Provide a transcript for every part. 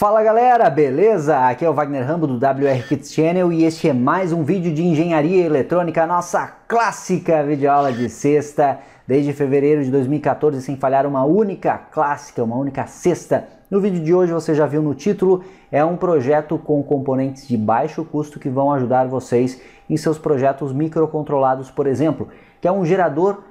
Fala galera, beleza? Aqui é o Wagner Rambo do WR Kids Channel e este é mais um vídeo de engenharia eletrônica, nossa clássica videoaula de sexta, desde fevereiro de 2014 sem falhar uma única clássica, uma única sexta. No vídeo de hoje você já viu no título, é um projeto com componentes de baixo custo que vão ajudar vocês em seus projetos microcontrolados, por exemplo, que é um gerador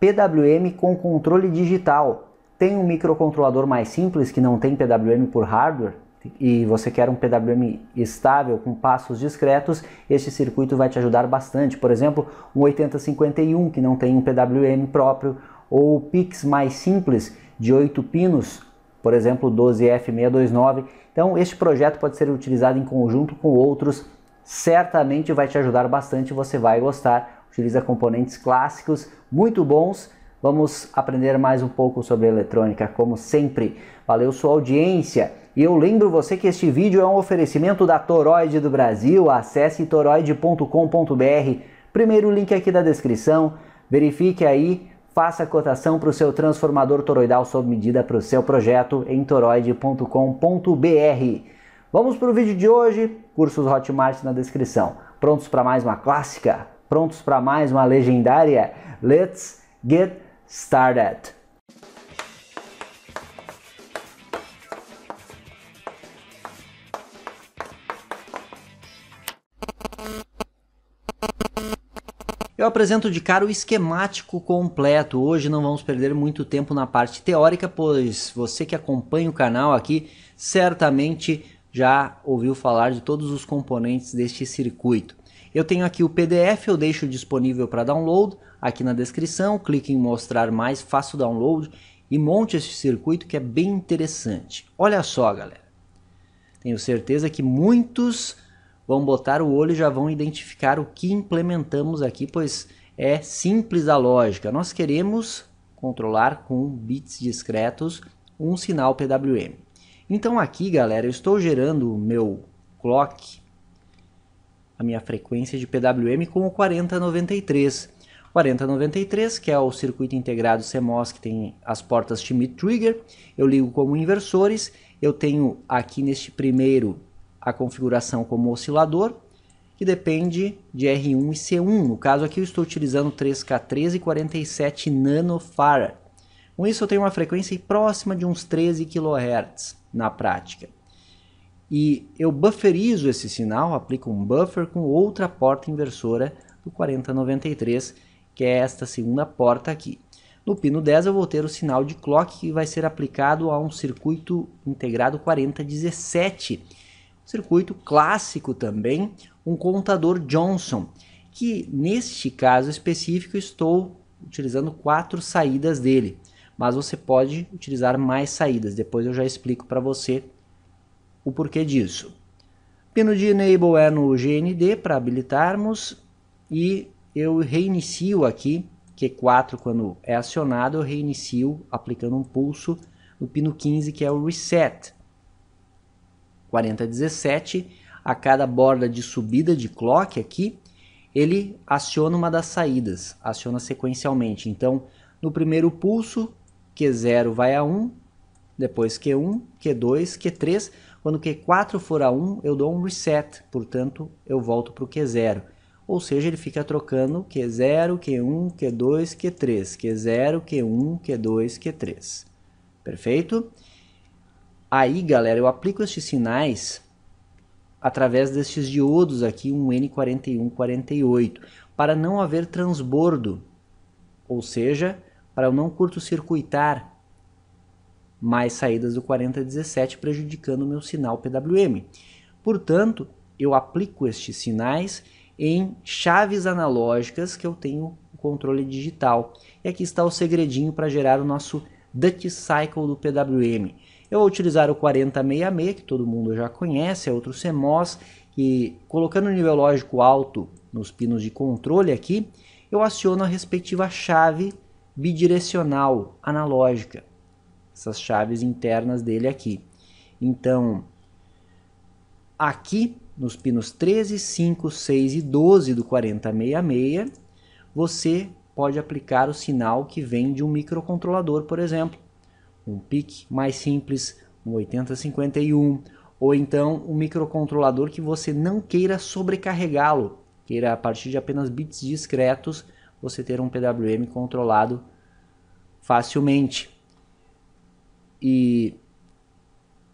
PWM com controle digital. Tem um microcontrolador mais simples que não tem PWM por hardware e você quer um PWM estável com passos discretos, este circuito vai te ajudar bastante. Por exemplo, um 8051 que não tem um PWM próprio ou PIX mais simples de 8 pinos, por exemplo, 12F629. Então, este projeto pode ser utilizado em conjunto com outros, certamente vai te ajudar bastante, você vai gostar. Utiliza componentes clássicos muito bons Vamos aprender mais um pouco sobre eletrônica, como sempre. Valeu sua audiência. E eu lembro você que este vídeo é um oferecimento da Toroid do Brasil. Acesse toroid.com.br. Primeiro link aqui da descrição. Verifique aí, faça a cotação para o seu transformador toroidal sob medida para o seu projeto em toroid.com.br. Vamos para o vídeo de hoje. Cursos Hotmart na descrição. Prontos para mais uma clássica? Prontos para mais uma legendária? Let's get started. Eu apresento de cara o esquemático completo. Hoje não vamos perder muito tempo na parte teórica, pois você que acompanha o canal aqui certamente já ouviu falar de todos os componentes deste circuito. Eu tenho aqui o PDF, eu deixo disponível para download aqui na descrição, clique em mostrar mais, faça o download e monte esse circuito que é bem interessante. Olha só galera, tenho certeza que muitos vão botar o olho e já vão identificar o que implementamos aqui, pois é simples a lógica. Nós queremos controlar com bits discretos um sinal PWM. Então aqui galera, eu estou gerando o meu clock, a minha frequência de PWM com o 4093. 4093, que é o circuito integrado CMOS que tem as portas Schmidt Trigger, eu ligo como inversores, eu tenho aqui neste primeiro a configuração como oscilador, que depende de R1 e C1. No caso aqui eu estou utilizando 3K13 e 47 nanofarad. Com isso eu tenho uma frequência próxima de uns 13 kHz na prática. E eu bufferizo esse sinal, aplico um buffer com outra porta inversora do 4093 que é esta segunda porta aqui. No pino 10 eu vou ter o sinal de clock que vai ser aplicado a um circuito integrado 4017. Circuito clássico também, um contador Johnson, que neste caso específico estou utilizando quatro saídas dele, mas você pode utilizar mais saídas, depois eu já explico para você o porquê disso. Pino de enable é no GND para habilitarmos e eu reinicio aqui, Q4 quando é acionado, eu reinicio aplicando um pulso no pino 15 que é o reset. 4017, a cada borda de subida de clock aqui, ele aciona uma das saídas, aciona sequencialmente. Então, no primeiro pulso, Q0 vai a 1, depois Q1, Q2, Q3. Quando Q4 for a 1, eu dou um reset, portanto, eu volto para o Q0 ou seja, ele fica trocando Q0, Q1, Q2, Q3, Q0, Q1, Q2, Q3. Perfeito? Aí, galera, eu aplico estes sinais através destes diodos aqui, um N4148, para não haver transbordo, ou seja, para eu não curto-circuitar mais saídas do 4017, prejudicando o meu sinal PWM. Portanto, eu aplico estes sinais em chaves analógicas que eu tenho o controle digital. E aqui está o segredinho para gerar o nosso Dutch Cycle do PWM. Eu vou utilizar o 4066, que todo mundo já conhece, é outro CMOS, que colocando o nível lógico alto nos pinos de controle aqui, eu aciono a respectiva chave bidirecional analógica, essas chaves internas dele aqui. Então, aqui nos pinos 13, 5, 6 e 12 do 4066, você pode aplicar o sinal que vem de um microcontrolador, por exemplo, um PIC mais simples, um 8051 ou então um microcontrolador que você não queira sobrecarregá-lo, queira a partir de apenas bits discretos você ter um PWM controlado facilmente. E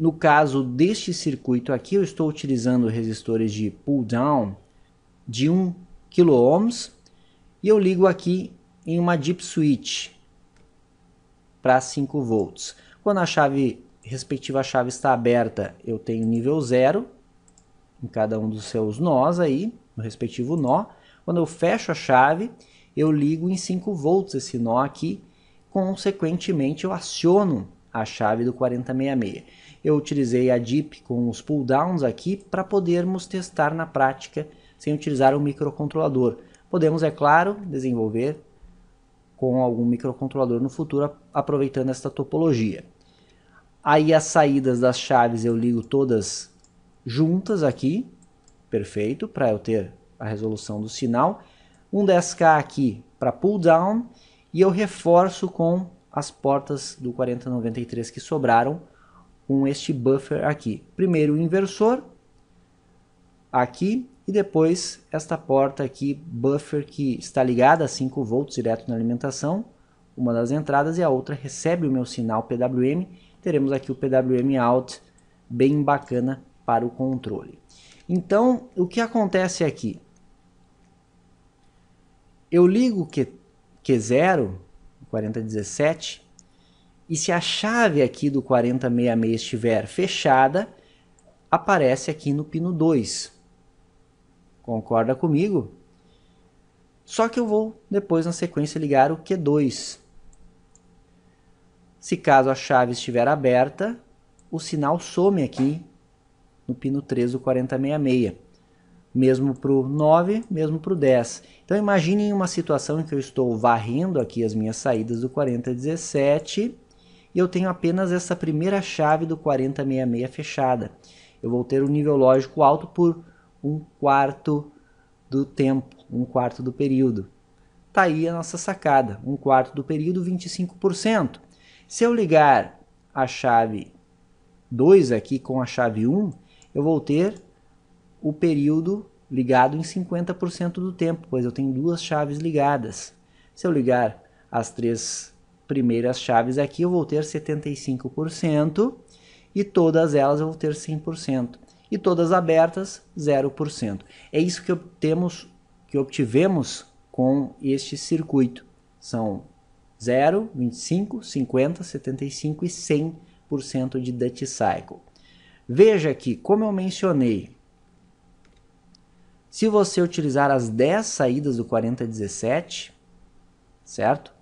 no caso deste circuito aqui, eu estou utilizando resistores de pull down de 1 kΩ e eu ligo aqui em uma deep switch para 5 volts. Quando a chave respectiva chave está aberta, eu tenho nível 0 em cada um dos seus nós aí, no respectivo nó. Quando eu fecho a chave, eu ligo em 5 volts esse nó aqui, consequentemente eu aciono a chave do 4066. Eu utilizei a DIP com os pull downs aqui para podermos testar na prática sem utilizar um microcontrolador. Podemos, é claro, desenvolver com algum microcontrolador no futuro aproveitando esta topologia. Aí as saídas das chaves eu ligo todas juntas aqui, perfeito, para eu ter a resolução do sinal. Um 10K aqui para pull down e eu reforço com as portas do 4093 que sobraram com este buffer aqui. Primeiro o inversor aqui e depois esta porta aqui buffer que está ligada a 5 volts direto na alimentação, uma das entradas e a outra recebe o meu sinal PWM teremos aqui o PWM out bem bacana para o controle. Então, o que acontece aqui? Eu ligo o Q, Q0, 4017, e se a chave aqui do 4066 estiver fechada, aparece aqui no pino 2. Concorda comigo? Só que eu vou depois na sequência ligar o Q2. Se caso a chave estiver aberta, o sinal some aqui no pino 3 do 4066. Mesmo para o 9, mesmo para o 10. Então imaginem uma situação em que eu estou varrendo aqui as minhas saídas do 4017 e eu tenho apenas essa primeira chave do 4066 fechada. Eu vou ter um nível lógico alto por um quarto do tempo, um quarto do período. Está aí a nossa sacada, um quarto do período, 25%. Se eu ligar a chave 2 aqui com a chave 1, eu vou ter o período ligado em 50% do tempo, pois eu tenho duas chaves ligadas. Se eu ligar as três primeiras chaves aqui, eu vou ter 75% e todas elas eu vou ter 100%. E todas abertas, 0%. É isso que obtemos, que obtivemos com este circuito. São 0, 25, 50, 75 e 100% de Dutch Cycle. Veja que, como eu mencionei, se você utilizar as 10 saídas do 4017, certo?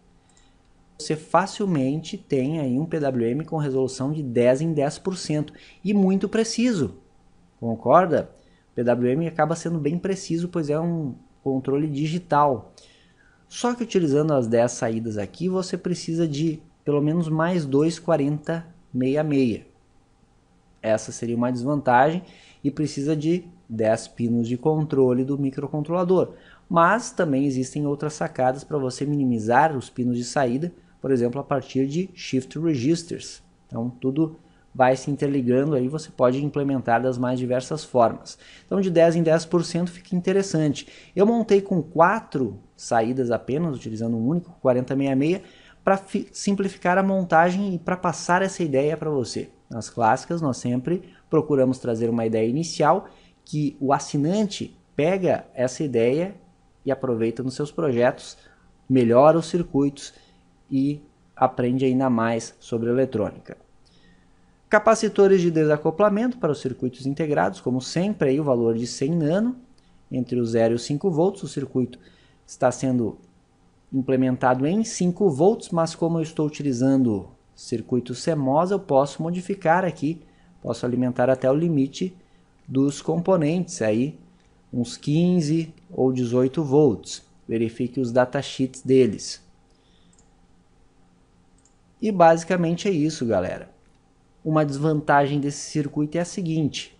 Você facilmente tem aí um PWM com resolução de 10 em 10% e muito preciso. Concorda? O PWM acaba sendo bem preciso, pois é um controle digital. Só que utilizando as 10 saídas aqui, você precisa de pelo menos mais 2,4066. Essa seria uma desvantagem e precisa de 10 pinos de controle do microcontrolador. Mas também existem outras sacadas para você minimizar os pinos de saída, por exemplo, a partir de shift registers. Então, tudo vai se interligando aí, você pode implementar das mais diversas formas. Então de 10 em 10% fica interessante. Eu montei com quatro saídas apenas, utilizando um único 4066, para simplificar a montagem e para passar essa ideia para você. Nas clássicas nós sempre procuramos trazer uma ideia inicial que o assinante pega essa ideia e aproveita nos seus projetos, melhora os circuitos e aprende ainda mais sobre eletrônica. Capacitores de desacoplamento para os circuitos integrados, como sempre, aí o valor de 100 nano, entre os 0 e os 5 volts. O circuito está sendo implementado em 5 volts, mas como eu estou utilizando circuito CMOS, eu posso modificar aqui, posso alimentar até o limite dos componentes, aí uns 15 ou 18 volts. Verifique os datasheets deles. E basicamente é isso, galera uma desvantagem desse circuito é a seguinte: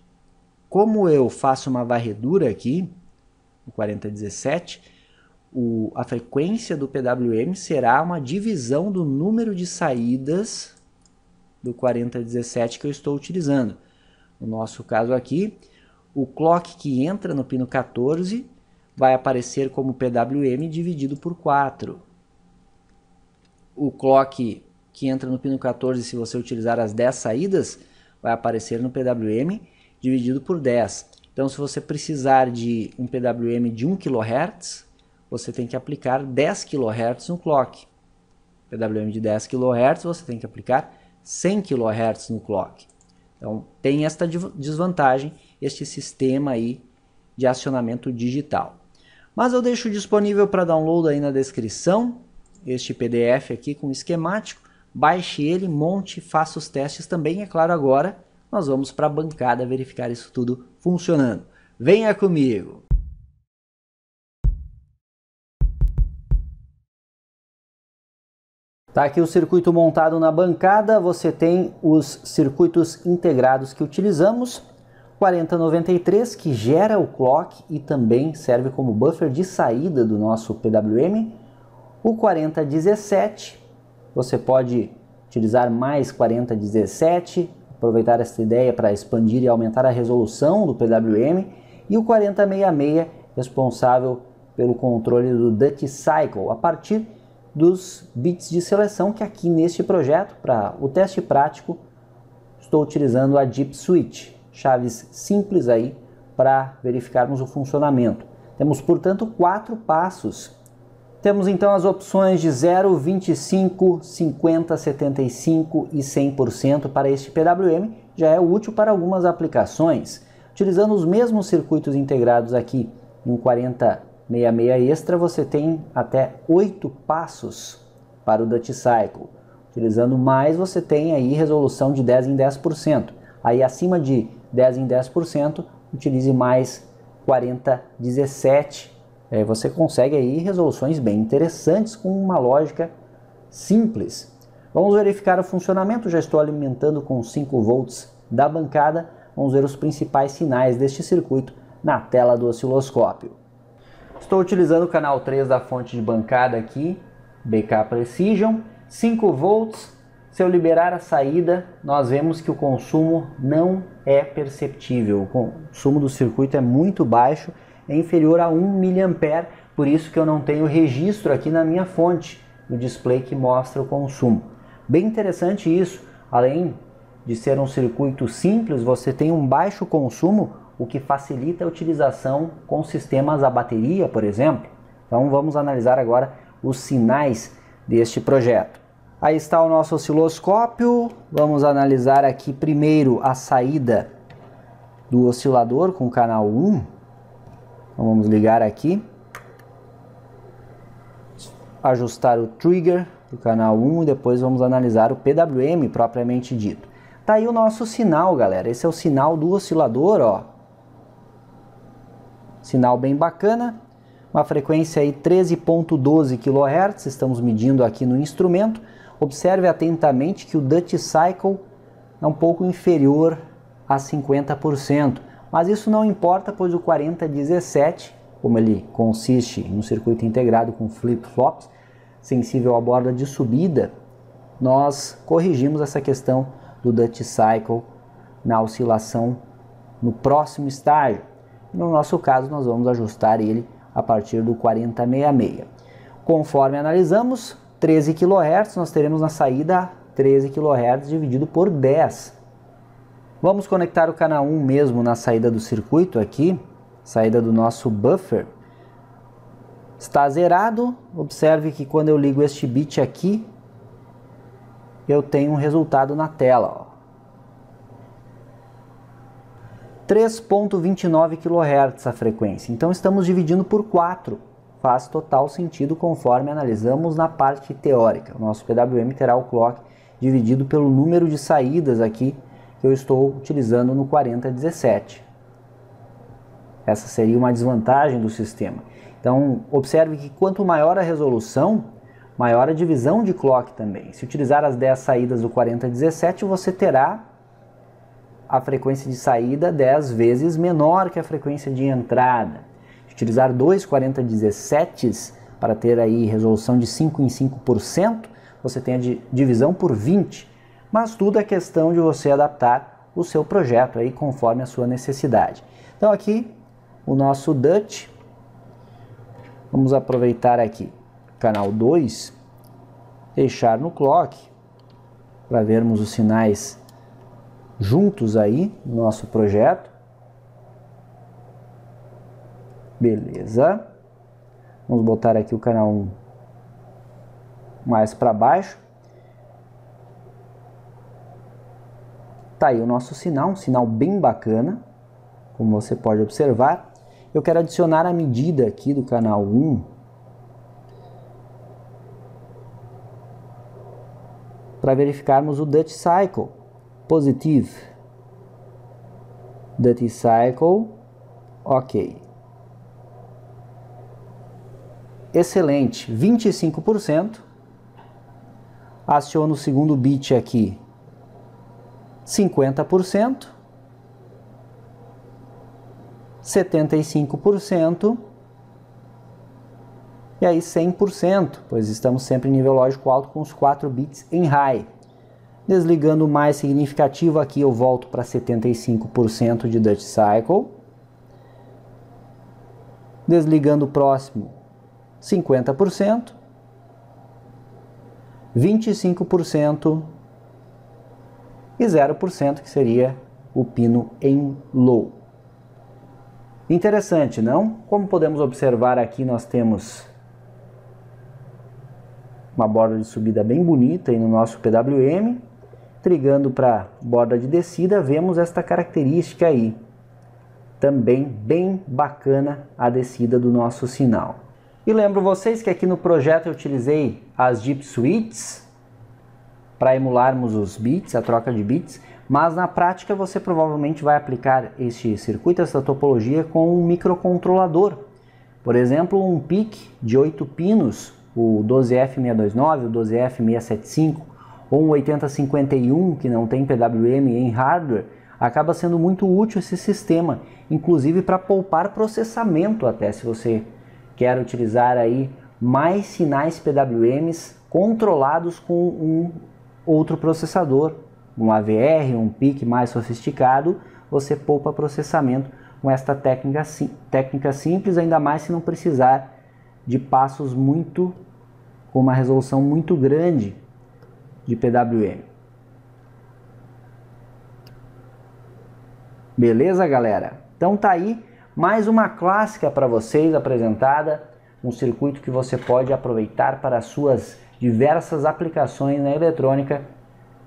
como eu faço uma varredura aqui, no 4017, o, a frequência do PWM será uma divisão do número de saídas do 4017 que eu estou utilizando. No nosso caso aqui, o clock que entra no pino 14 vai aparecer como PWM dividido por 4. O clock que entra no pino 14, se você utilizar as 10 saídas, vai aparecer no PWM dividido por 10. Então, se você precisar de um PWM de 1 kHz, você tem que aplicar 10 kHz no clock. PWM de 10 kHz, você tem que aplicar 100 kHz no clock. Então, tem esta desvantagem, este sistema aí de acionamento digital. Mas eu deixo disponível para download aí na descrição, este PDF aqui com esquemático. Baixe ele, monte, faça os testes também. É claro, agora nós vamos para a bancada verificar isso tudo funcionando. Venha comigo! Tá aqui o circuito montado na bancada, você tem os circuitos integrados que utilizamos, 4093 que gera o clock e também serve como buffer de saída do nosso PWM, o 4017, você pode utilizar mais 4017, aproveitar essa ideia para expandir e aumentar a resolução do PWM, e o 4066 responsável pelo controle do Dutch Cycle a partir dos bits de seleção que aqui neste projeto, para o teste prático, estou utilizando a Deep Switch, chaves simples aí para verificarmos o funcionamento. Temos, portanto, quatro passos. Temos então as opções de 0, 25, 50, 75 e 100% para este PWM, já é útil para algumas aplicações. Utilizando os mesmos circuitos integrados aqui em 40 66 extra você tem até 8 passos para o Dutch Cycle. Utilizando mais você tem aí resolução de 10 em 10%. Aí acima de 10 em 10%, utilize mais 40 17. É, você consegue aí resoluções bem interessantes com uma lógica simples. Vamos verificar o funcionamento. Já estou alimentando com 5 volts da bancada. Vamos ver os principais sinais deste circuito na tela do osciloscópio. Estou utilizando o canal 3 da fonte de bancada aqui, BK Precision, 5 volts. Se eu liberar a saída, nós vemos que o consumo não é perceptível. O consumo do circuito é muito baixo, é inferior a 1 mA, por isso que eu não tenho registro aqui na minha fonte, no display que mostra o consumo. Bem interessante isso, além de ser um circuito simples, você tem um baixo consumo o que facilita a utilização com sistemas a bateria, por exemplo. Então vamos analisar agora os sinais deste projeto. Aí está o nosso osciloscópio. Vamos analisar aqui primeiro a saída do oscilador com canal 1. Então vamos ligar aqui. Ajustar o trigger do canal 1 e depois vamos analisar o PWM propriamente dito. Tá aí o nosso sinal, galera. Esse é o sinal do oscilador, ó. Sinal bem bacana, uma frequência aí 13.12 kHz, estamos medindo aqui no instrumento. Observe atentamente que o Dutch Cycle é um pouco inferior a 50%, mas isso não importa, pois o 4017, como ele consiste em um circuito integrado com flip-flops, sensível à borda de subida, nós corrigimos essa questão do Dutch Cycle na oscilação no próximo estágio. No nosso caso, nós vamos ajustar ele a partir do 4066. Conforme analisamos, 13 kHz, nós teremos na saída 13 kHz dividido por 10. Vamos conectar o canal 1 mesmo na saída do circuito aqui, saída do nosso buffer. Está zerado, observe que quando eu ligo este bit aqui, eu tenho um resultado na tela. Ó. 3.29 kHz a frequência. Então estamos dividindo por 4. Faz total sentido conforme analisamos na parte teórica. O nosso PWM terá o clock dividido pelo número de saídas aqui que eu estou utilizando no 4017. Essa seria uma desvantagem do sistema. Então, observe que quanto maior a resolução, maior a divisão de clock também. Se utilizar as 10 saídas do 4017, você terá a frequência de saída 10 vezes menor que a frequência de entrada. Utilizar dois 4017 para ter aí resolução de 5 em 5%, você tem a divisão por 20, mas tudo é questão de você adaptar o seu projeto aí conforme a sua necessidade. Então aqui o nosso Dutch, vamos aproveitar aqui canal 2, deixar no clock para vermos os sinais juntos aí no nosso projeto. Beleza. Vamos botar aqui o canal 1 mais para baixo. Tá aí o nosso sinal, um sinal bem bacana, como você pode observar. Eu quero adicionar a medida aqui do canal 1 para verificarmos o Dutch Cycle Positive. Dutch Cycle, ok. Excelente, 25%. Aciono o segundo bit aqui, 50%, 75% e aí 100%, pois estamos sempre em nível lógico alto com os 4 bits em high. Desligando o mais significativo aqui eu volto para 75% de Dutch Cycle. Desligando o próximo 50%. 25% e 0% que seria o pino em low. Interessante, não? Como podemos observar aqui, nós temos uma borda de subida bem bonita aí no nosso PWM. Trigando para borda de descida, vemos esta característica aí. Também bem bacana a descida do nosso sinal. E lembro vocês que aqui no projeto eu utilizei as Deep Switches para emularmos os bits, a troca de bits, mas na prática você provavelmente vai aplicar este circuito, essa topologia com um microcontrolador. Por exemplo, um PIC de 8 pinos, o 12F629, o 12F675 ou um 8051 que não tem PWM em hardware, acaba sendo muito útil esse sistema, inclusive para poupar processamento até se você quero utilizar aí mais sinais PWMs controlados com um outro processador, um AVR, um PIC mais sofisticado, você poupa processamento com esta técnica, técnica simples, ainda mais se não precisar de passos muito com uma resolução muito grande de PWM. Beleza, galera? Então tá aí mais uma clássica para vocês apresentada, um circuito que você pode aproveitar para suas diversas aplicações na eletrônica.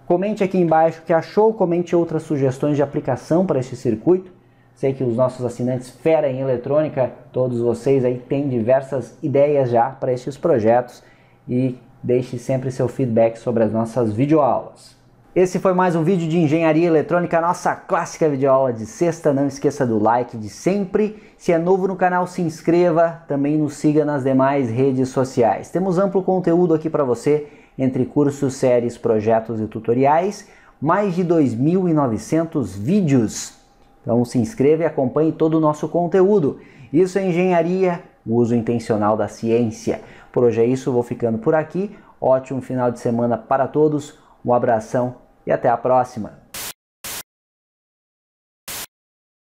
Comente aqui embaixo o que achou, comente outras sugestões de aplicação para este circuito. Sei que os nossos assinantes Fera em Eletrônica, todos vocês aí têm diversas ideias já para estes projetos e deixe sempre seu feedback sobre as nossas videoaulas. Esse foi mais um vídeo de engenharia eletrônica, nossa clássica videoaula de sexta. Não esqueça do like de sempre. Se é novo no canal, se inscreva. Também nos siga nas demais redes sociais. Temos amplo conteúdo aqui para você, entre cursos, séries, projetos e tutoriais. Mais de 2.900 vídeos. Então se inscreva e acompanhe todo o nosso conteúdo. Isso é engenharia, o uso intencional da ciência. Por hoje é isso, vou ficando por aqui. Ótimo final de semana para todos. Um abração e até a próxima!